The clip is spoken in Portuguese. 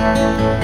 Música